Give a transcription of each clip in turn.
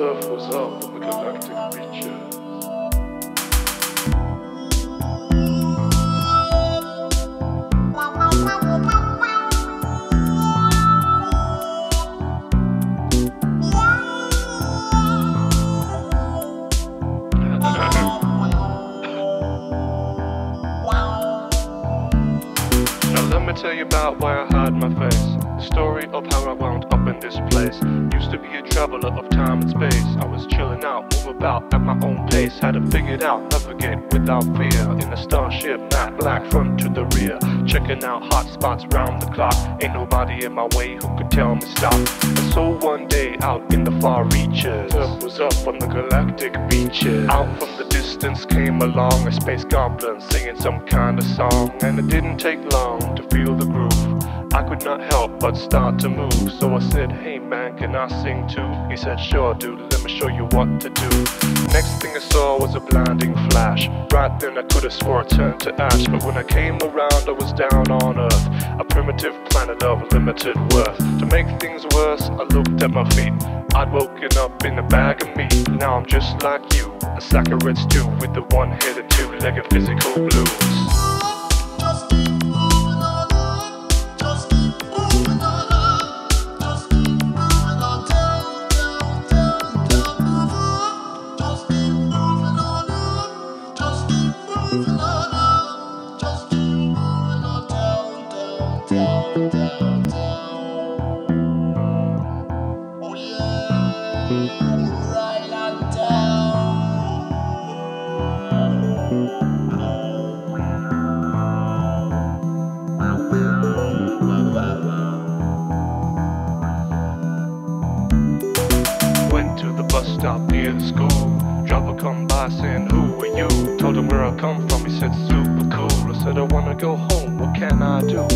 surf was up on the galactic beaches. Now let me tell you about why I hide my face. Story of how I wound up in this place. Used to be a traveler of time and space. I was chilling out, move about at my own pace. Had to figure it out, navigate without fear. In a starship, matte black front to the rear. Checking out hot spots round the clock. Ain't nobody in my way who could tell me stop. And so one day out in the far reaches, Earth was up on the galactic beaches. Out from the distance came along a space goblin singing some kind of song. And it didn't take long to feel the groove. I could not help but start to move. So I said, Hey man, can I sing too? He said, Sure, dude, let me show you what to do. Next thing I saw was a blinding flash. Right then I could have swore it turned to ash. But when I came around, I was down on Earth. A primitive planet of limited worth. To make things worse, I looked at my feet. I'd woken up in a bag of meat. Now I'm just like you, a sack of red stew with the one headed two legged physical blues. The school. Driver come by saying, Who are you? Told him where I come from. He said, Super cool. I said, I wanna go home. What can I do?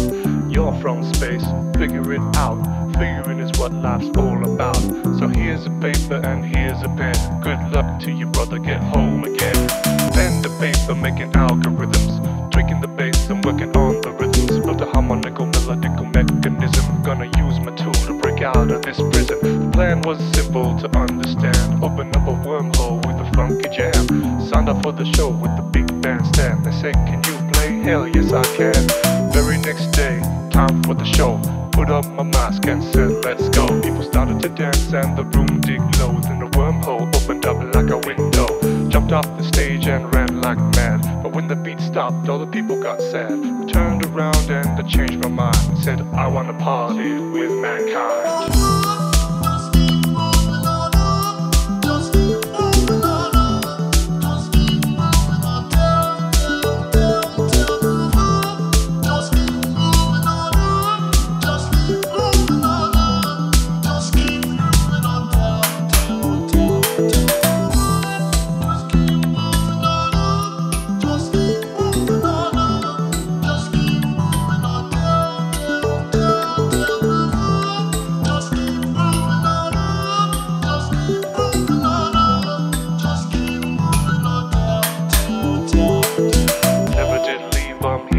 You're from space. Figure it out. Figuring is what life's all about. So here's a paper and here's a pen. Good luck to you, brother. Get home again. Pen the paper making algorithms. Tweaking the bass and working on the rhythms. Build a harmonical, melodical mechanism. Gonna use my tool to break out of this prison. The plan was to understand. Open up a wormhole with a funky jam. Signed up for the show with the big bandstand. They say, Can you play? Hell yes, I can. Very next day, time for the show. Put up my mask and said, Let's go. People started to dance and the room did glow. Then the wormhole opened up like a window. Jumped off the stage and ran like mad. But when the beat stopped, all the people got sad. I turned around and I changed my mind. Said, I wanna party with mankind.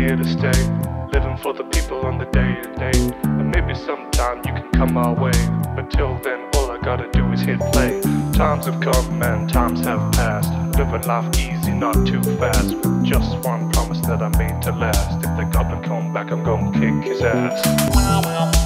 Here to stay. Living for the people on the day to day. And maybe sometime you can come our way. But till then, all I gotta do is hit play. Times have come and times have passed. Living life easy, not too fast. With just one promise that I made to last. If the goblin come back, I'm gonna kick his ass.